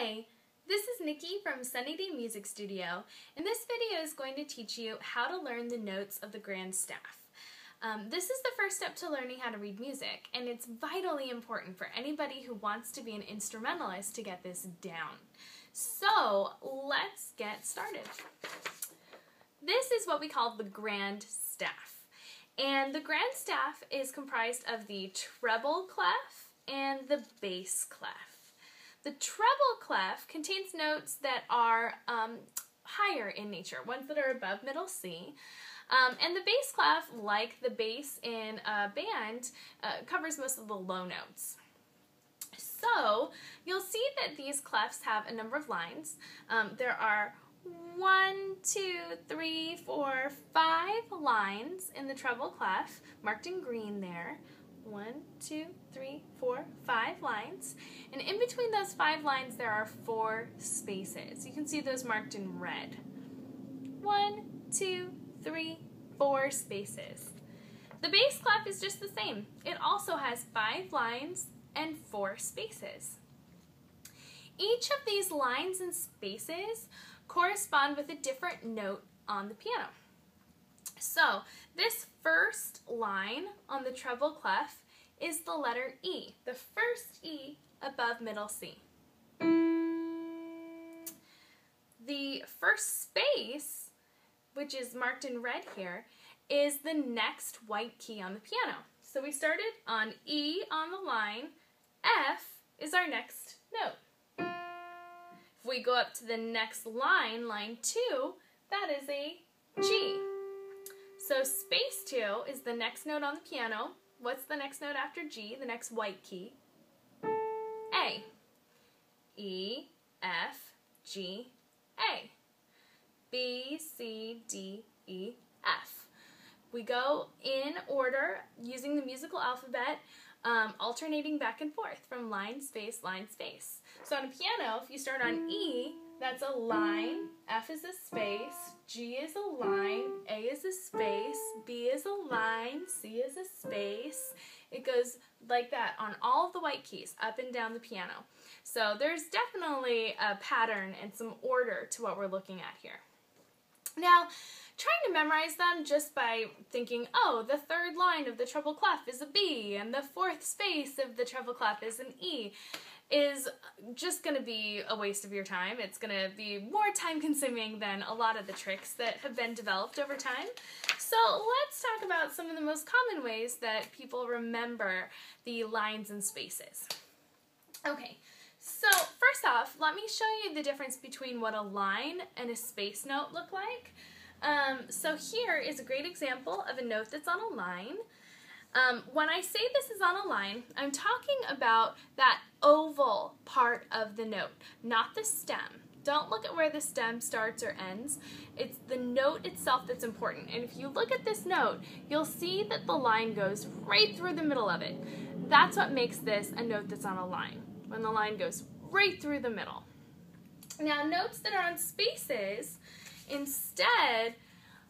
Hi, this is Nikki from Sunny Day Music Studio, and this video is going to teach you how to learn the notes of the grand staff. Um, this is the first step to learning how to read music, and it's vitally important for anybody who wants to be an instrumentalist to get this down. So let's get started. This is what we call the grand staff. And the grand staff is comprised of the treble clef and the bass clef. The treble clef contains notes that are um, higher in nature, ones that are above middle C. Um, and the bass clef, like the bass in a band, uh, covers most of the low notes. So you'll see that these clefs have a number of lines. Um, there are one, two, three, four, five lines in the treble clef, marked in green there one, two, three, four, five lines. And in between those five lines, there are four spaces. You can see those marked in red. One, two, three, four spaces. The bass clef is just the same. It also has five lines and four spaces. Each of these lines and spaces correspond with a different note on the piano. So this first line on the treble clef is the letter E, the first E above middle C. The first space, which is marked in red here, is the next white key on the piano. So we started on E on the line, F is our next note. If we go up to the next line, line 2, that is a G. So space 2 is the next note on the piano. What's the next note after G, the next white key? A. E, F, G, A. B, C, D, E, F. We go in order using the musical alphabet, um, alternating back and forth from line, space, line, space. So on a piano, if you start on E, that's a line, F is a space, G is a line, A is a space, B is a line, C is a space. It goes like that on all of the white keys, up and down the piano. So there's definitely a pattern and some order to what we're looking at here. Now, trying to memorize them just by thinking, oh, the third line of the treble clef is a B, and the fourth space of the treble clef is an E is just going to be a waste of your time. It's going to be more time consuming than a lot of the tricks that have been developed over time. So let's talk about some of the most common ways that people remember the lines and spaces. Okay, so first off, let me show you the difference between what a line and a space note look like. Um, so here is a great example of a note that's on a line. Um, when I say this is on a line, I'm talking about that oval part of the note, not the stem. Don't look at where the stem starts or ends. It's the note itself that's important. And if you look at this note, you'll see that the line goes right through the middle of it. That's what makes this a note that's on a line, when the line goes right through the middle. Now, notes that are on spaces instead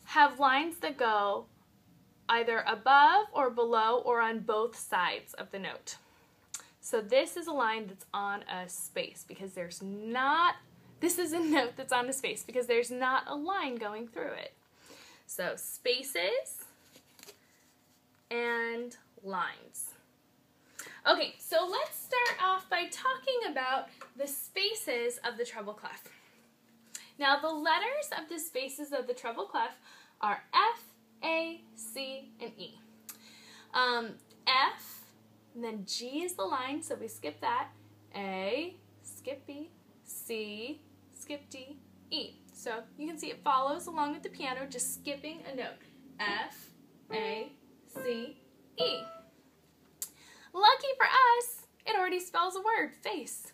have lines that go either above or below or on both sides of the note. So this is a line that's on a space because there's not, this is a note that's on a space because there's not a line going through it. So spaces and lines. Okay, so let's start off by talking about the spaces of the treble clef. Now the letters of the spaces of the treble clef are F, a, C, and E. Um, F, and then G is the line, so we skip that. A, skip B, C, skip D, E. So you can see it follows along with the piano, just skipping a note. F, A, C, E. Lucky for us, it already spells a word, face.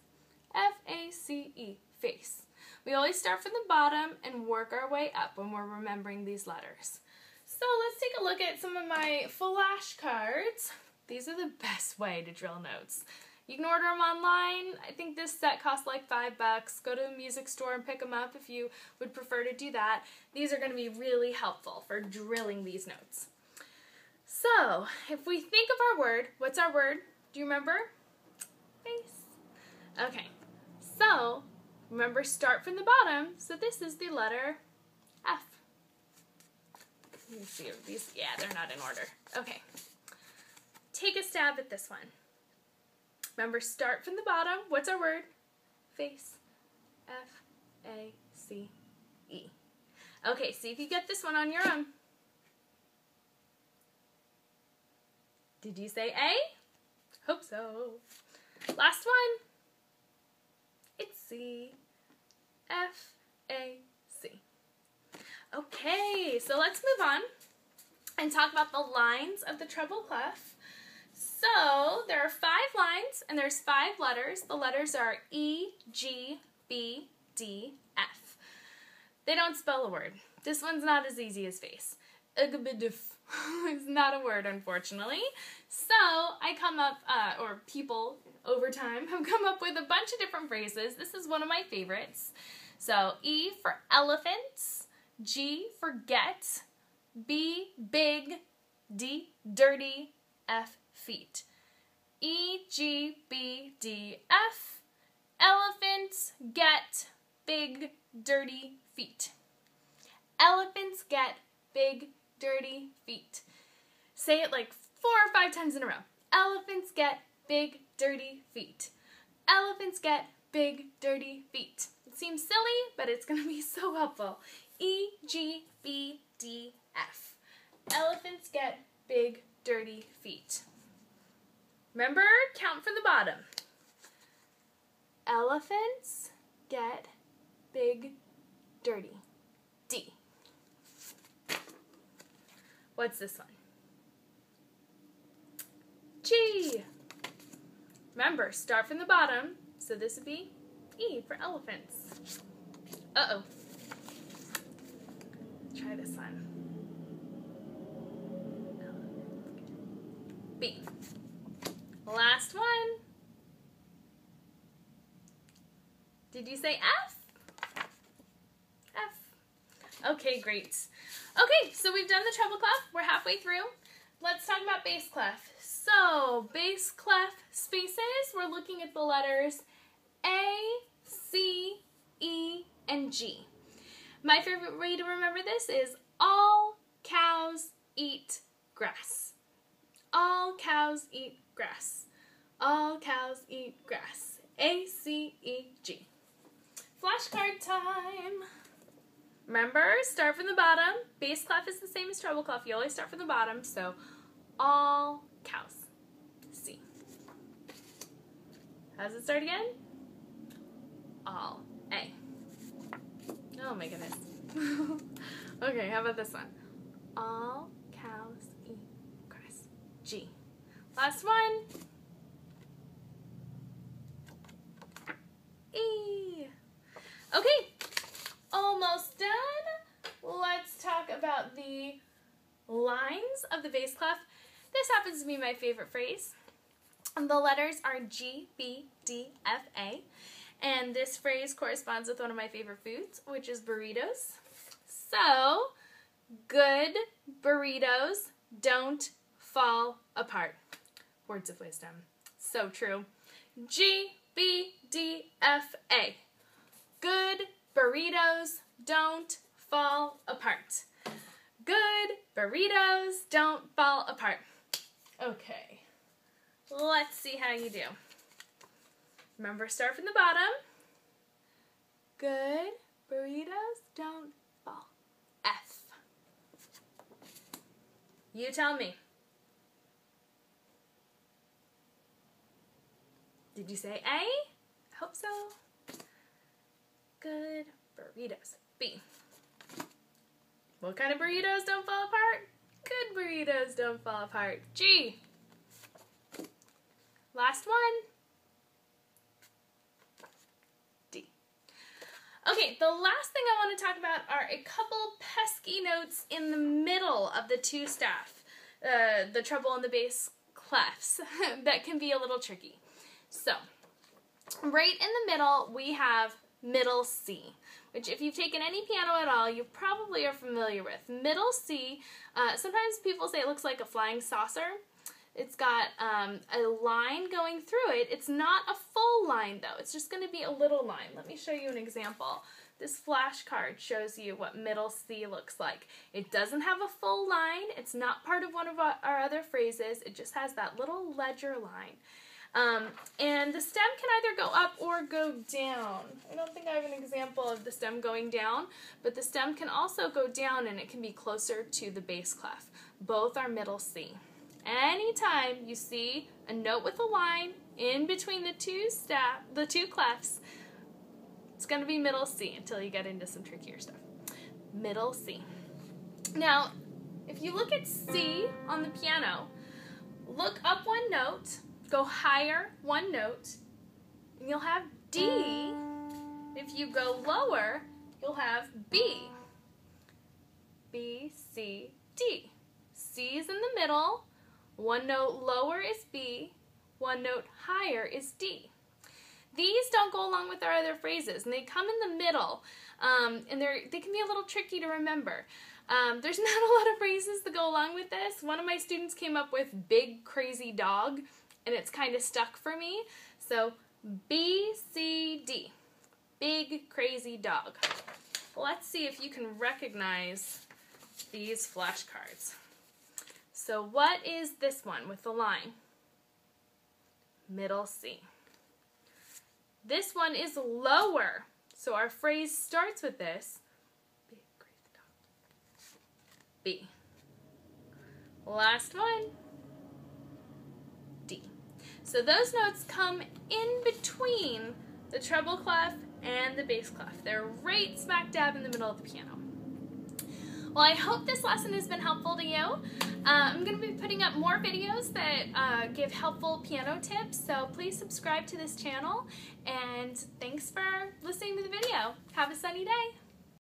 F-A-C-E, face. We always start from the bottom and work our way up when we're remembering these letters. So let's take a look at some of my flashcards. These are the best way to drill notes. You can order them online. I think this set costs like five bucks. Go to the music store and pick them up if you would prefer to do that. These are going to be really helpful for drilling these notes. So, if we think of our word, what's our word? Do you remember? Face. Okay. So, remember start from the bottom. So this is the letter. Let me see if these, yeah, they're not in order. Okay. Take a stab at this one. Remember, start from the bottom. What's our word? Face. F A C E. Okay, see if you get this one on your own. Did you say A? Hope so. Last one. It's C. F A. Okay, so let's move on and talk about the lines of the treble clef. So there are five lines and there's five letters. The letters are E, G, B, D, F. They don't spell a word. This one's not as easy as face. It's not a word, unfortunately. So I come up, uh, or people over time have come up with a bunch of different phrases. This is one of my favorites. So E for elephants, G for get, B big, D dirty, F feet. E G B D F elephants get big dirty feet. Elephants get big dirty feet. Say it like four or five times in a row. Elephants get big dirty feet. Elephants get big dirty feet. It seems silly, but it's going to be so helpful. E G B D F. Elephants get big dirty feet. Remember, count from the bottom. Elephants get big dirty. D. What's this one? G. Remember, start from the bottom. So this would be E for elephants. Uh-oh. Try this one. B. Last one. Did you say F? F. Okay, great. Okay, so we've done the treble clef. We're halfway through. Let's talk about bass clef. So, bass clef spaces, we're looking at the letters A, C, E, and G. My favorite way to remember this is all cows eat grass. All cows eat grass. All cows eat grass. A, C, E, G. Flashcard time. Remember, start from the bottom. Bass clef is the same as treble clef. You always start from the bottom. So, all cows. C. How does it start again? All. Oh my goodness. okay, how about this one? All cows eat grass. G. Last one. E. Okay, almost done. Let's talk about the lines of the bass clef. This happens to be my favorite phrase. The letters are G, B, D, F, A. And this phrase corresponds with one of my favorite foods, which is burritos. So, good burritos don't fall apart. Words of wisdom. So true. G, B, D, F, A. Good burritos don't fall apart. Good burritos don't fall apart. Okay, let's see how you do. Remember, start from the bottom. Good burritos don't fall. F. You tell me. Did you say A? I hope so. Good burritos. B. What kind of burritos don't fall apart? Good burritos don't fall apart. G. Last one. D. Okay, the last thing I want to talk about are a couple pesky notes in the middle of the two staff, uh, the treble and the bass clefs, that can be a little tricky. So, right in the middle, we have middle C, which if you've taken any piano at all, you probably are familiar with. Middle C, uh, sometimes people say it looks like a flying saucer. It's got um, a line going through it. It's not a full line though. It's just going to be a little line. Let me show you an example. This flashcard shows you what middle C looks like. It doesn't have a full line. It's not part of one of our other phrases. It just has that little ledger line. Um, and the stem can either go up or go down. I don't think I have an example of the stem going down, but the stem can also go down and it can be closer to the bass clef. Both are middle C. Anytime you see a note with a line in between the two staff, the two clefs, it's going to be middle C until you get into some trickier stuff. Middle C. Now, if you look at C on the piano, look up one note Go higher one note, and you'll have D. If you go lower, you'll have B. B, C, D. C is in the middle. One note lower is B. One note higher is D. These don't go along with our other phrases, and they come in the middle, um, and they can be a little tricky to remember. Um, there's not a lot of phrases that go along with this. One of my students came up with big crazy dog, and it's kind of stuck for me. So B, C, D. Big crazy dog. Let's see if you can recognize these flashcards. So what is this one with the line? Middle C. This one is lower. So our phrase starts with this. B. Last one. D. So those notes come in between the treble clef and the bass clef. They're right smack dab in the middle of the piano. Well, I hope this lesson has been helpful to you. Uh, I'm going to be putting up more videos that uh, give helpful piano tips, so please subscribe to this channel, and thanks for listening to the video. Have a sunny day.